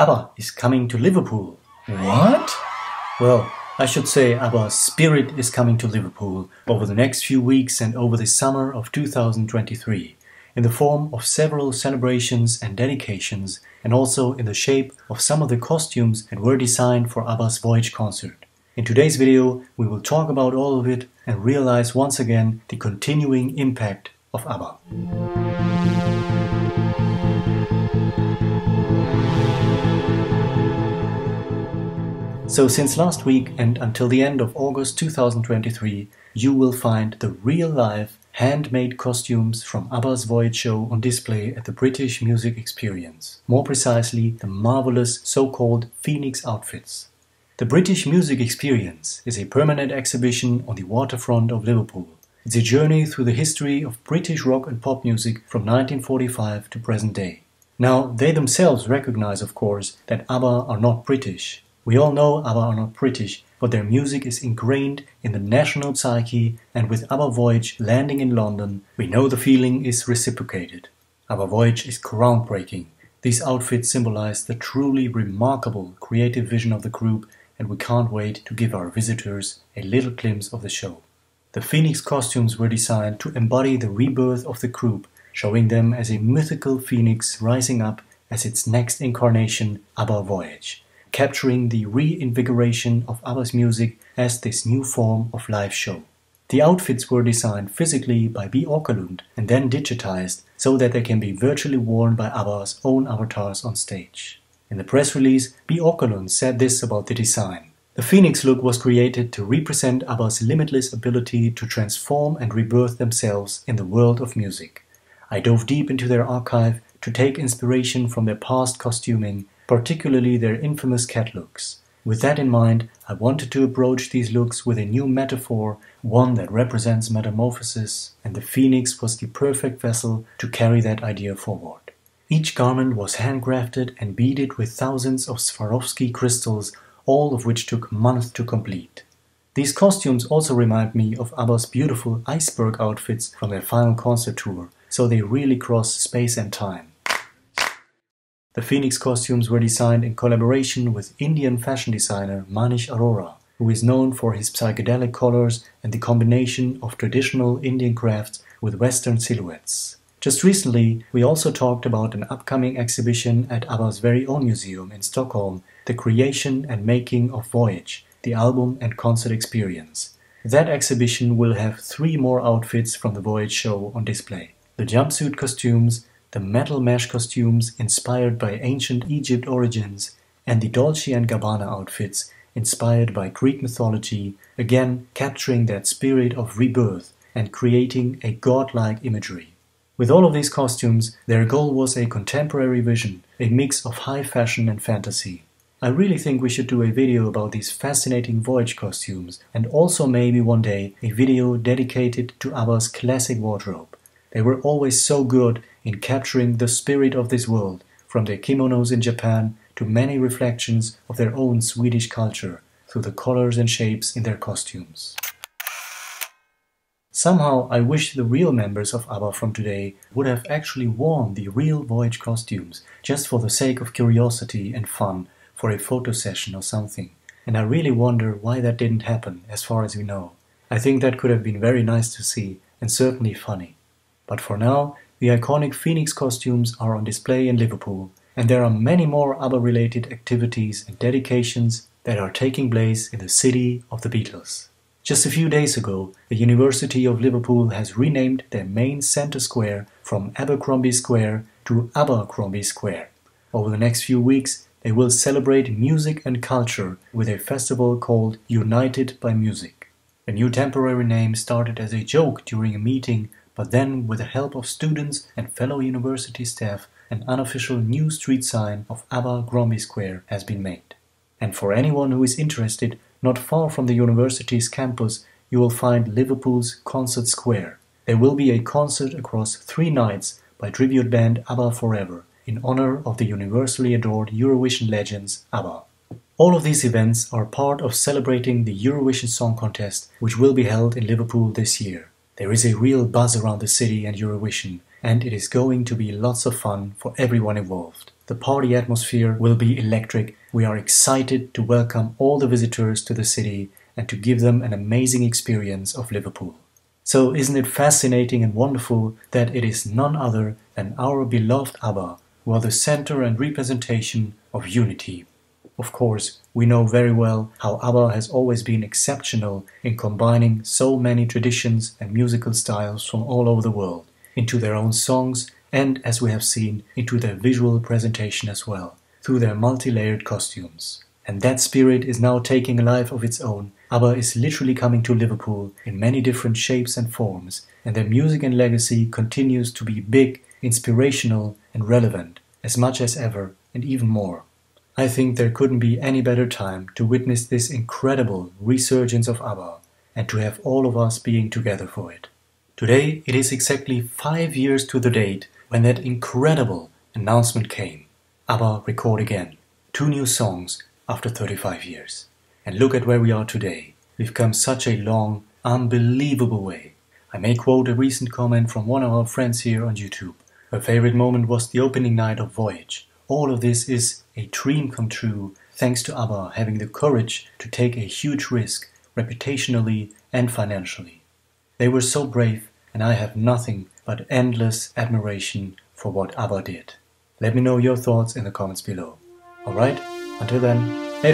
ABBA is coming to Liverpool. What? Well, I should say ABBA's Spirit is coming to Liverpool over the next few weeks and over the summer of 2023 in the form of several celebrations and dedications and also in the shape of some of the costumes that were designed for ABBA's Voyage concert. In today's video, we will talk about all of it and realize once again the continuing impact of ABBA. So since last week and until the end of August 2023, you will find the real life handmade costumes from ABBA's Voyage show on display at the British Music Experience. More precisely, the marvelous so-called Phoenix outfits. The British Music Experience is a permanent exhibition on the waterfront of Liverpool. It's a journey through the history of British rock and pop music from 1945 to present day. Now, they themselves recognize, of course, that ABBA are not British. We all know ABBA are not British, but their music is ingrained in the national psyche, and with ABBA Voyage landing in London, we know the feeling is reciprocated. ABBA Voyage is groundbreaking. These outfits symbolize the truly remarkable creative vision of the group, and we can't wait to give our visitors a little glimpse of the show. The Phoenix costumes were designed to embody the rebirth of the group, showing them as a mythical phoenix rising up as its next incarnation, ABBA Voyage capturing the reinvigoration of ABBA's music as this new form of live show. The outfits were designed physically by B. Åkerlund and then digitized so that they can be virtually worn by ABBA's own avatars on stage. In the press release, B. Åkerlund said this about the design. The Phoenix look was created to represent ABBA's limitless ability to transform and rebirth themselves in the world of music. I dove deep into their archive to take inspiration from their past costuming particularly their infamous cat looks. With that in mind, I wanted to approach these looks with a new metaphor, one that represents metamorphosis, and the phoenix was the perfect vessel to carry that idea forward. Each garment was handcrafted and beaded with thousands of Swarovski crystals, all of which took months to complete. These costumes also remind me of ABBA's beautiful iceberg outfits from their final concert tour, so they really cross space and time. The Phoenix costumes were designed in collaboration with Indian fashion designer Manish Arora, who is known for his psychedelic colors and the combination of traditional Indian crafts with Western silhouettes. Just recently, we also talked about an upcoming exhibition at ABBA's very own museum in Stockholm, The Creation and Making of Voyage, the album and concert experience. That exhibition will have three more outfits from the Voyage show on display. The jumpsuit costumes, the metal mesh costumes inspired by ancient Egypt origins, and the Dolce & Gabbana outfits inspired by Greek mythology, again capturing that spirit of rebirth and creating a godlike imagery. With all of these costumes, their goal was a contemporary vision, a mix of high fashion and fantasy. I really think we should do a video about these fascinating voyage costumes, and also maybe one day a video dedicated to ABBA's classic wardrobe. They were always so good in capturing the spirit of this world, from their kimonos in Japan to many reflections of their own Swedish culture through the colors and shapes in their costumes. Somehow I wish the real members of ABBA from today would have actually worn the real voyage costumes just for the sake of curiosity and fun for a photo session or something. And I really wonder why that didn't happen as far as we know. I think that could have been very nice to see and certainly funny. But for now, the iconic Phoenix costumes are on display in Liverpool, and there are many more ABBA related activities and dedications that are taking place in the city of the Beatles. Just a few days ago, the University of Liverpool has renamed their main centre square from Abercromby Square to ABBAcromby Square. Over the next few weeks, they will celebrate music and culture with a festival called United by Music. The new temporary name started as a joke during a meeting but then with the help of students and fellow university staff, an unofficial new street sign of ABBAcromby Square has been made. And for anyone who is interested, not far from the university's campus, you will find Liverpool's Concert Square. There will be a concert across three nights by tribute band ABBA Forever in honor of the universally adored Eurovision legends ABBA. All of these events are part of celebrating the Eurovision Song Contest, which will be held in Liverpool this year. There is a real buzz around the city and Eurovision, and it is going to be lots of fun for everyone involved. The party atmosphere will be electric. We are excited to welcome all the visitors to the city and to give them an amazing experience of Liverpool. So, isn't it fascinating and wonderful that it is none other than our beloved ABBA who are the center and representation of unity? Of course, we know very well how ABBA has always been exceptional in combining so many traditions and musical styles from all over the world into their own songs and, as we have seen, into their visual presentation as well, through their multi-layered costumes. And that spirit is now taking a life of its own. ABBA is literally coming to Liverpool in many different shapes and forms, and their music and legacy continues to be big, inspirational, and relevant, as much as ever, and even more. I think there couldn't be any better time to witness this incredible resurgence of ABBA, and to have all of us being together for it. Today it is exactly five years to the date when that incredible announcement came. ABBA record again. Two new songs after 35 years. And look at where we are today. We've come such a long, unbelievable way. I may quote a recent comment from one of our friends here on YouTube. Her favorite moment was the opening night of Voyage. All of this is a dream come true thanks to ABBA having the courage to take a huge risk reputationally and financially. They were so brave and I have nothing but endless admiration for what ABBA did. Let me know your thoughts in the comments below. Alright, until then, hey